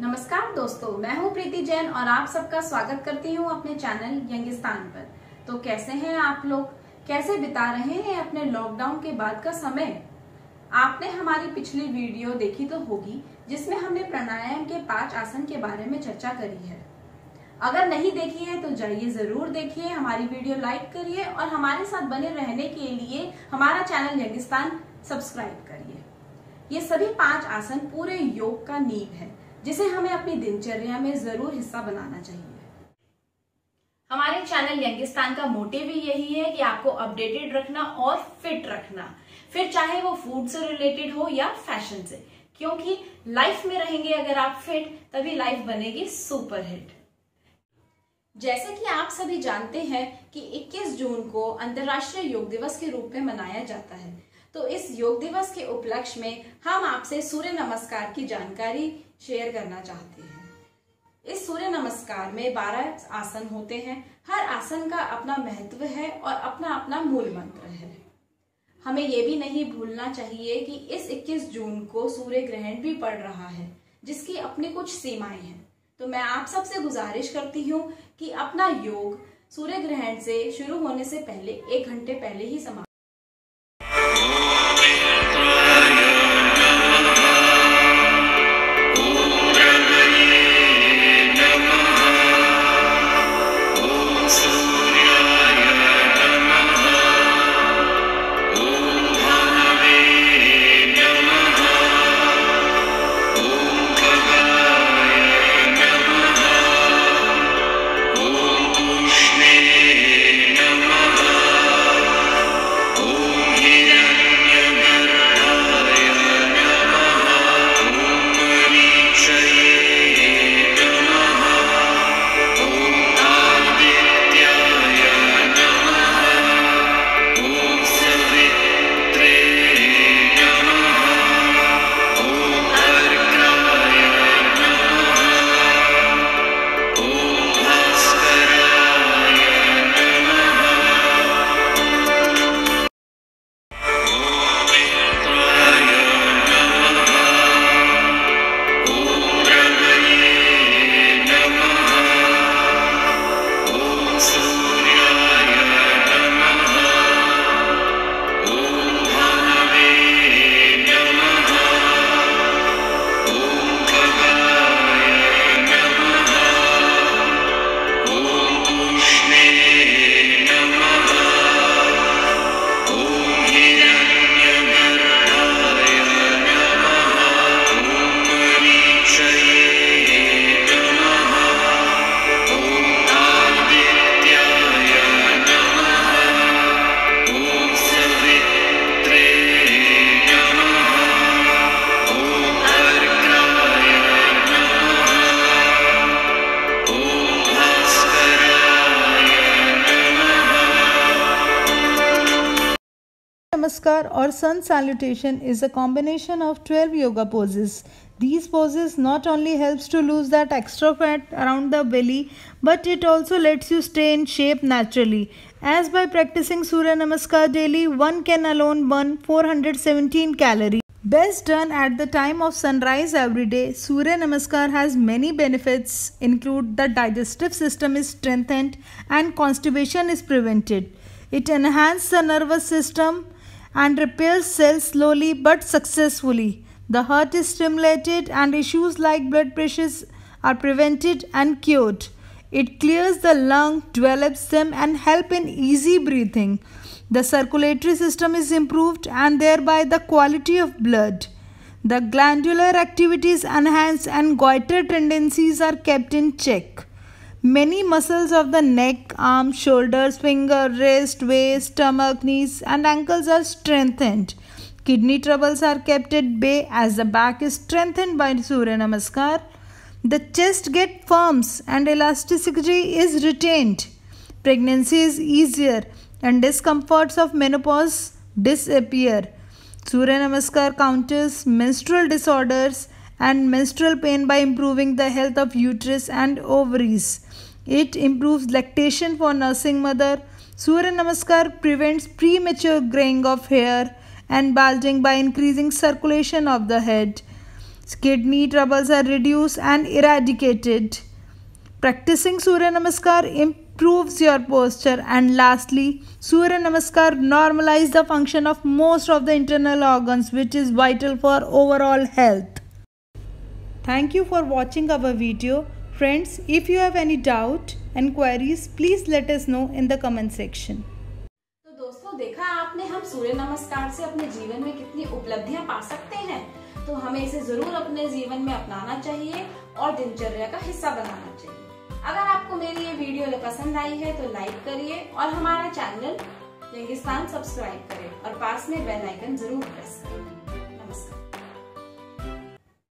नमस्कार दोस्तों, मैं हूँ प्रीति जैन और आप सबका स्वागत करती हूँ अपने चैनल यंगिस्तान पर। तो कैसे हैं आप लोग? कैसे बिता रहे हैं अपने लॉकडाउन के बाद का समय? आपने हमारी पिछली वीडियो देखी तो होगी, जिसमें हमने प्राणायाम के पाँच आसन के बारे में चर्चा करी है। अगर नहीं देखी है तो जाइए ज़रूर देखिए, हमारी वीडियो लाइक करिए और हमारे साथ बने रहने के लिए हमारा चैनल यंगिस्तान सब्सक्राइब करिए। ये सभी पाँच आसन पूरे योग का नींव है। जिसे हमें अपनी दिनचर्या में ज़रूर हिस्सा बनाना चाहिए। हमारे चैनल यज्ञस्तान का मोटिव भी यही है कि आपको अपडेटेड रखना और फिट रखना। फिर चाहे वो फ़ूड से रिलेटेड हो या फ़ैशन से, क्योंकि लाइफ में रहेंगे अगर आप फिट, तभी लाइफ बनेगी सुपर हिट जैसे कि आप सभी जानते हैं कि 21 जून को अंतर्राष्ट्रीय योग दिवस के रूप में मनाया जाता है। तो इस योग दिवस के उपलक्ष्य में हम आपसे सूर्य नमस्कार की जानकारी शेयर करना चाहते हैं। इस सूर्य नमस्कार में 12 आसन होते हैं। हर आसन का अपना महत्व है और अपना अपना मूल मंत्र है। हमें ये भी नहीं भूलना चाहिए कि इस 21 जून को सूर्य ग्रहण भी पड़ रहा है, जिसकी अपनी कुछ सीमाएँ हैं। तो मैं आप सबसे गुजारिश करती हूँ कि अपना योग सूर्य ग्रहण से शुरू होने से पहले एक घंटे पहले ही समाप्त Namaskar or Sun Salutation is a combination of 12 yoga poses. These poses not only helps to lose that extra fat around the belly but it also lets you stay in shape naturally. As by practicing Surya Namaskar daily, one can alone burn 417 calories. Best done at the time of sunrise every day, Surya Namaskar has many benefits include the digestive system is strengthened and constipation is prevented. It enhances the nervous system and repairs cells slowly but successfully. The heart is stimulated and issues like blood pressures are prevented and cured. It clears the lung, develops them and help in easy breathing. The circulatory system is improved and thereby the quality of blood. The glandular activity is enhanced and goiter tendencies are kept in check. Many muscles of the neck, arms, shoulders, finger, wrist, waist, stomach, knees, and ankles are strengthened. Kidney troubles are kept at bay as the back is strengthened by Surya Namaskar. The chest gets firms and elasticity is retained. Pregnancy is easier and discomforts of menopause disappear. Surya Namaskar counters menstrual disorders and menstrual pain by improving the health of uterus and ovaries. It improves lactation for nursing mother. Surya Namaskar prevents premature graying of hair and balding by increasing circulation of the head. kidney troubles are reduced and eradicated. Practicing Surya Namaskar improves your posture and lastly, Surya Namaskar normalize the function of most of the internal organs which is vital for overall health. Thank you for watching our video. Friends, if you have any doubt and queries, please let us know in the comment section. तो दोस्तों देखा आपने हम सूर्य नमस्कार से अपने जीवन में कितनी उपलब्धियाँ पा सकते हैं तो हमें इसे ज़रूर अपने जीवन में अपनाना चाहिए और दिनचर्या का हिस्सा बनाना चाहिए अगर आपको मेरी ये वीडियो पसंद आई है तो लाइक करिए और हमारा चैनल रेगिस्तान सब्सक्राइब करें और पास में बेल आइकन ज़रूर प्रेस करें नमस्कार